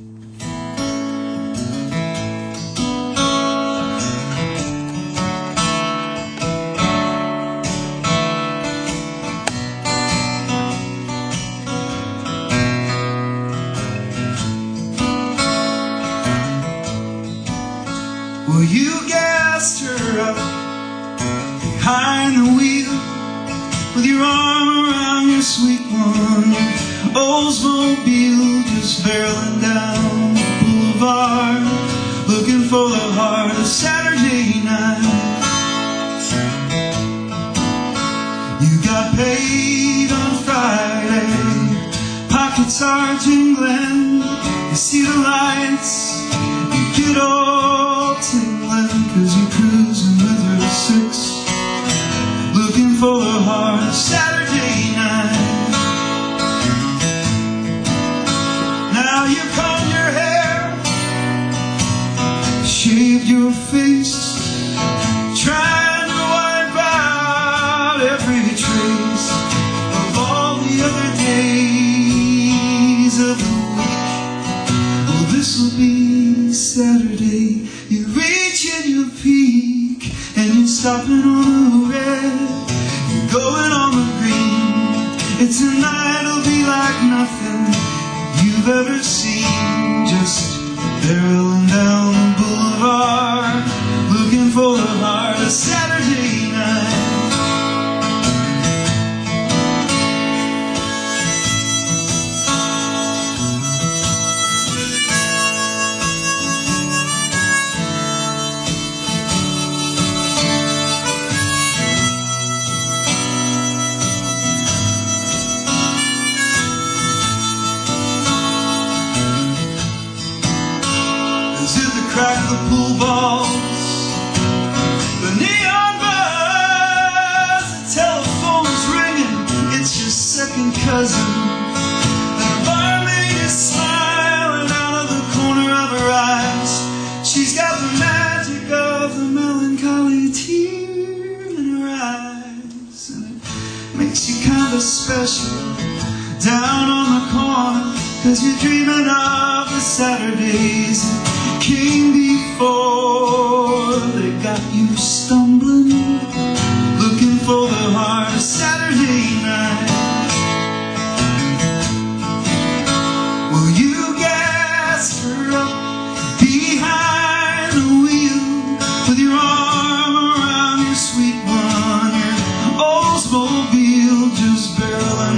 Well, you gassed her up behind the wheel with your arm around your sweet one. Oldsmobile just barreling down the boulevard, looking for the heart of Saturday night. You got paid on Friday, pockets are jingling. You see the lights, you get all tingling, cause you're shaved your face, trying to wipe out every trace of all the other days of the week. Oh, this will be Saturday. You reach in your peak and you're stopping on the red. You're going on the green. And tonight'll be like nothing you've ever seen. Just barreling the pool balls? The neon the telephone's ringing. It's your second cousin. The barmaid is smiling out of the corner of her eyes. She's got the magic of the melancholy tear in her eyes. And it makes you kind of special down on the corner. Cause you're dreaming of the Saturdays that came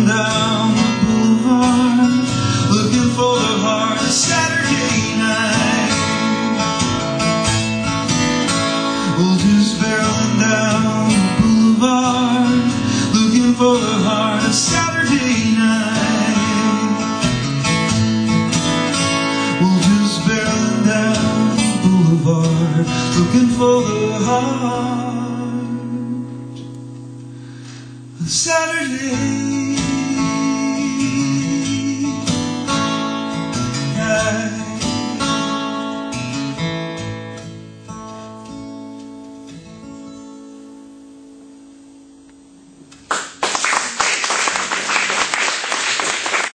down the boulevard, looking for the heart of Saturday night. Well, just barreling down the boulevard, looking for the heart of Saturday night. We'll just barreling down the boulevard, looking for the heart of Saturday